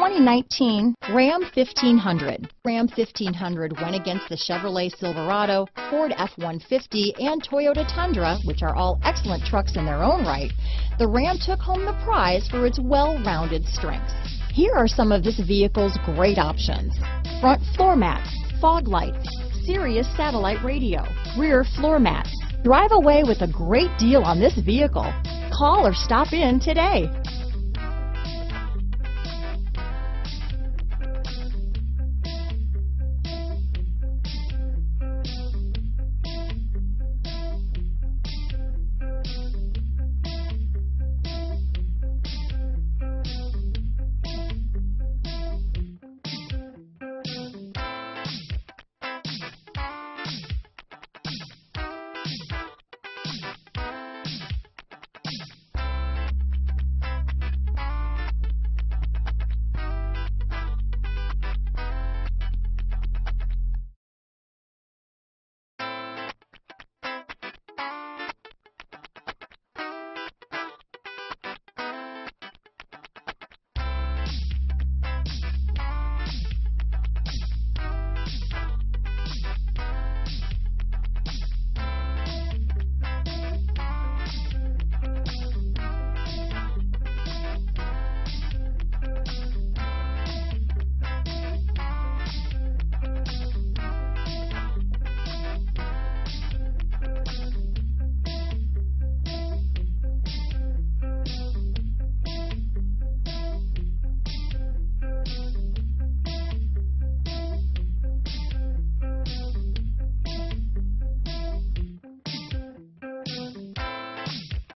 2019 Ram 1500. Ram 1500 went against the Chevrolet Silverado, Ford F-150, and Toyota Tundra, which are all excellent trucks in their own right. The Ram took home the prize for its well-rounded strengths. Here are some of this vehicle's great options. Front floor mats, fog lights, Sirius satellite radio, rear floor mats. Drive away with a great deal on this vehicle. Call or stop in today.